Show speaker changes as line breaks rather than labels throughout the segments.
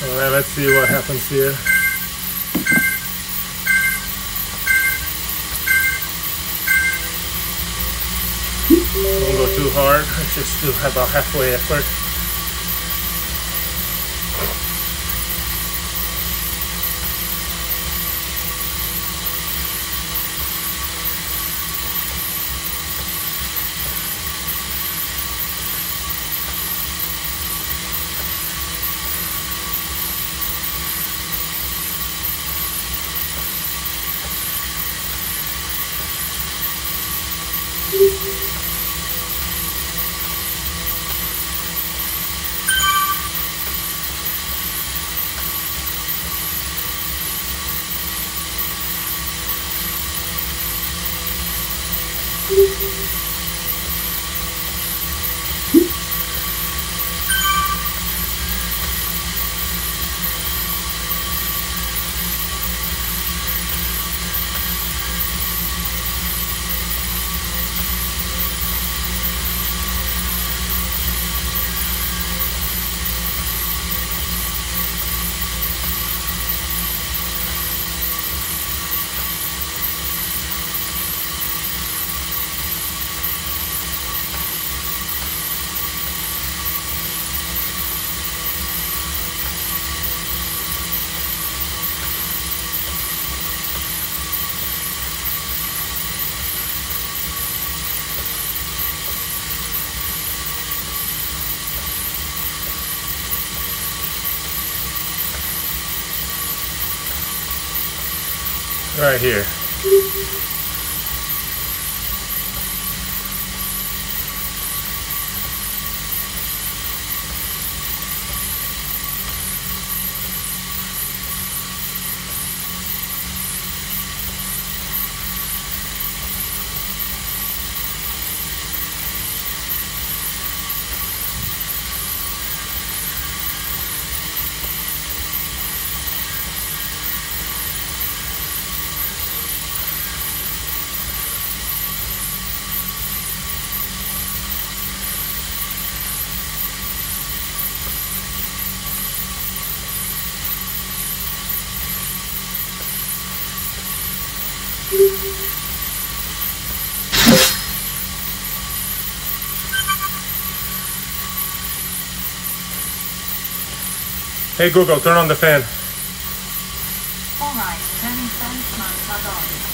Alright, let's see what happens here. Don't go too hard, just do about halfway effort. Right here. Hey Google, turn on the fan.
Alright, turning fan on.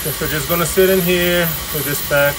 Okay, so just gonna sit in here with this back.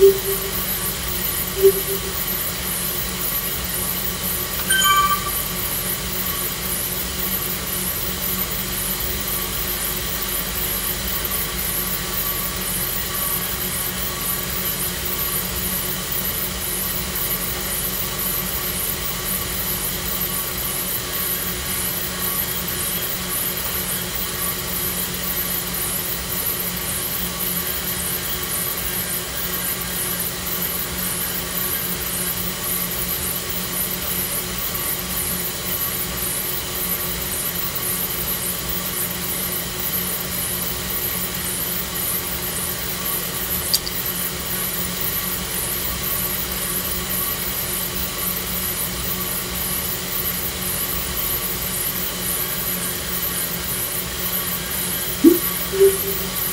Thank you. Right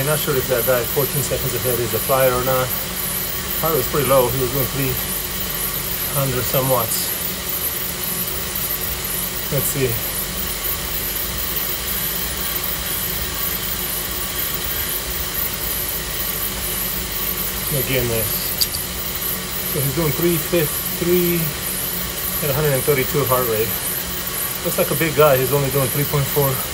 Okay, not sure if that guy 14 seconds ahead is a flyer or not. Heart was pretty low. He was doing 300 some watts. Let's see. Again, this. So he's doing 353 at 132 heart rate. Looks like a big guy. He's only doing 3.4.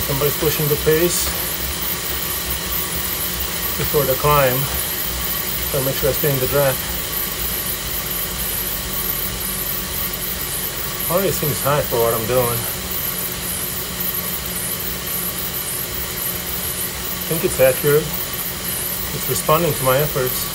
Somebody's pushing the pace before the climb, I'll make sure I stay in the draft. Already seems high for what I'm doing. I think it's accurate. It's responding to my efforts.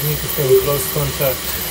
You need to stay in close contact.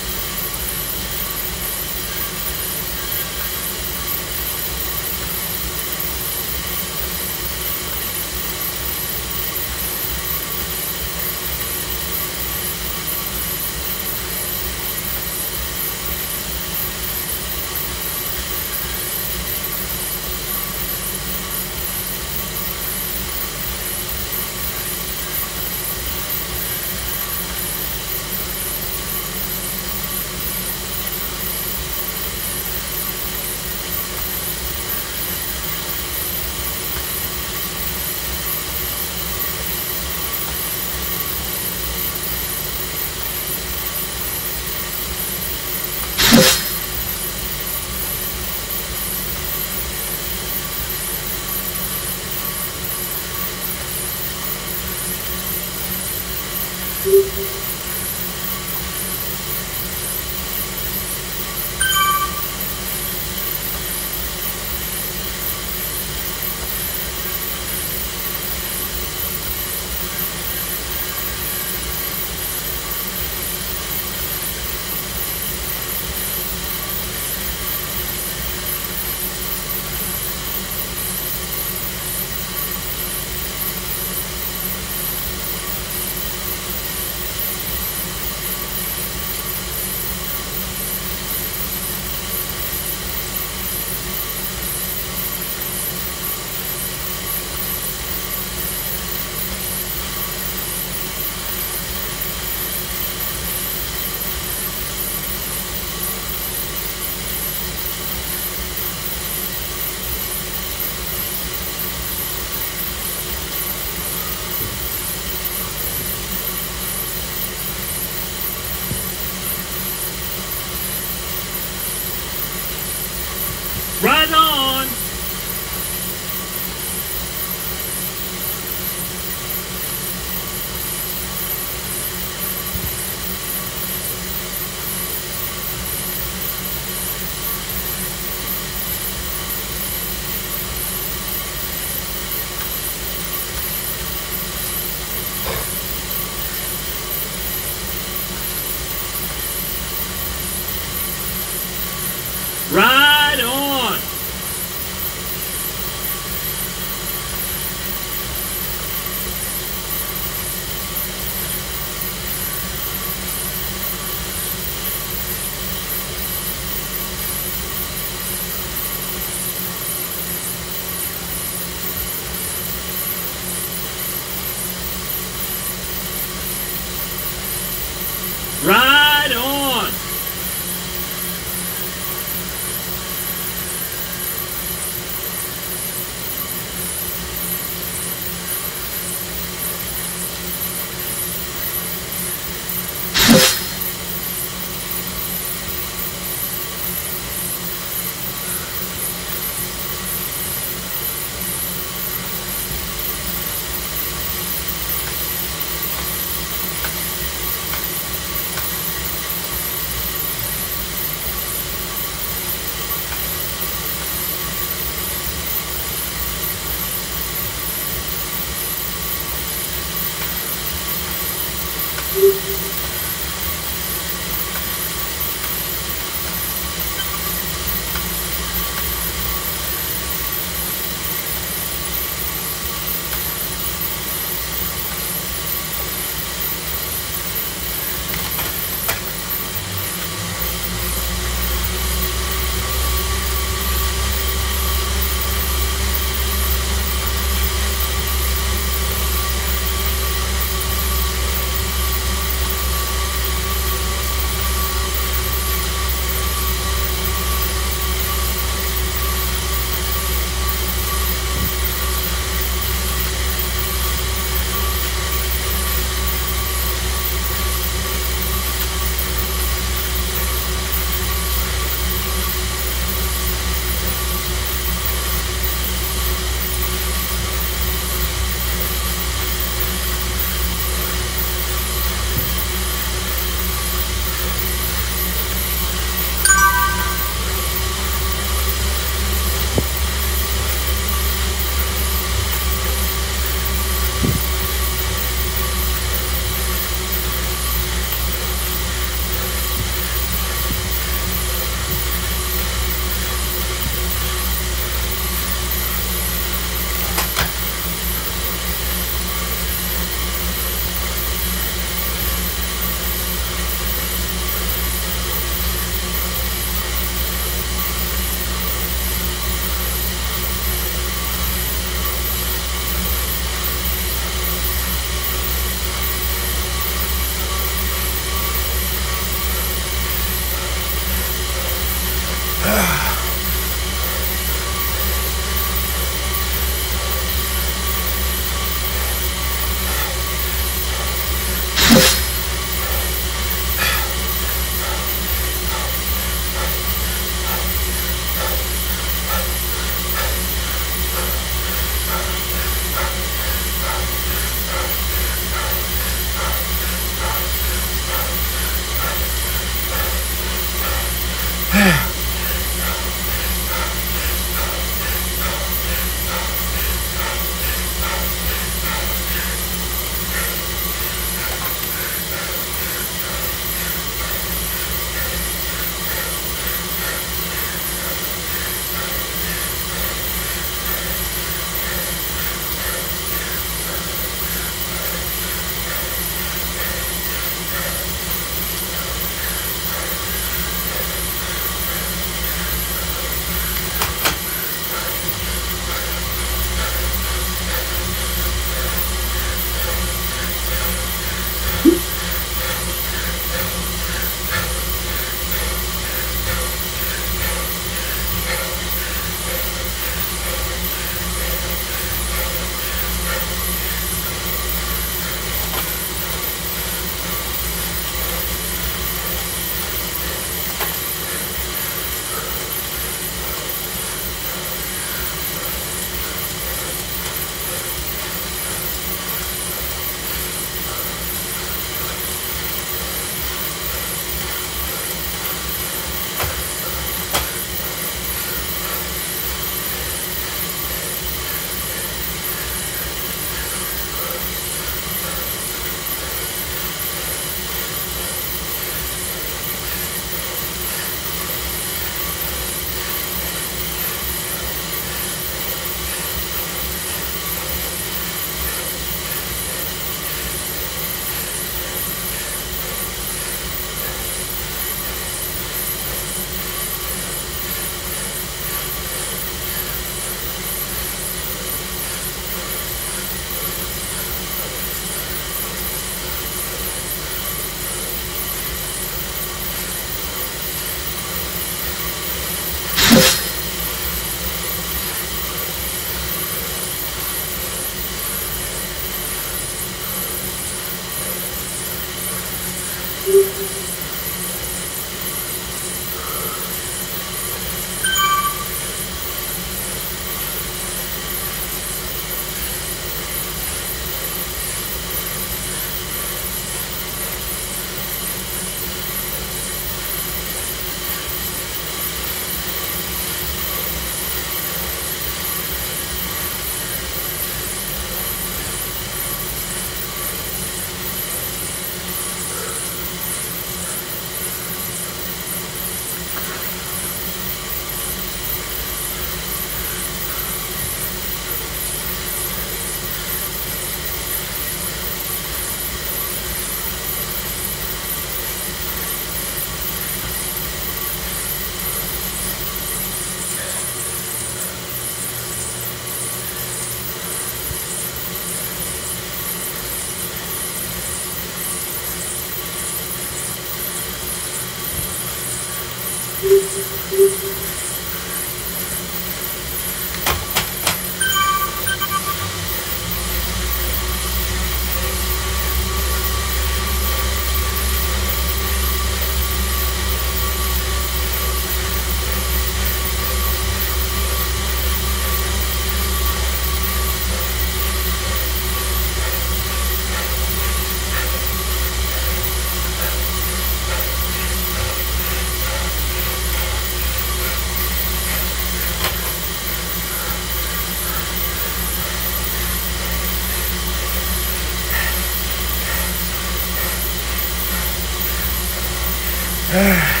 Yeah.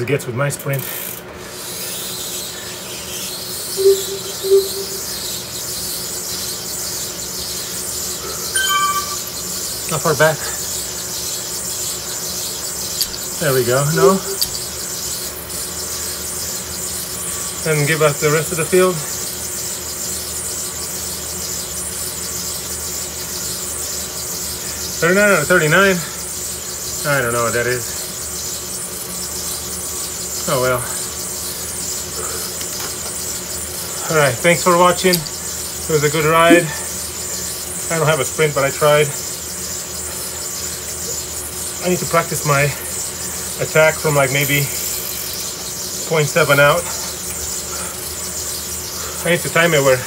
it gets with my sprint. Not far back. There we go. No. And give us the rest of the field. Thirty-nine out of thirty-nine. I don't know what that is. Oh well. Alright, thanks for watching. It was a good ride. I don't have a sprint, but I tried. I need to practice my attack from like maybe 0.7 out. I need to time it where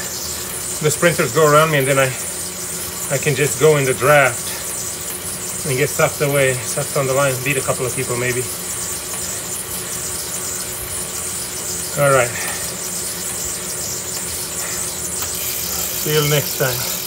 the sprinters go around me and then I I can just go in the draft and get sucked away, sucked on the line, beat a couple of people maybe. All right. See you next time.